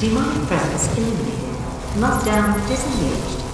Demand presence eliminated. Lockdown disengaged.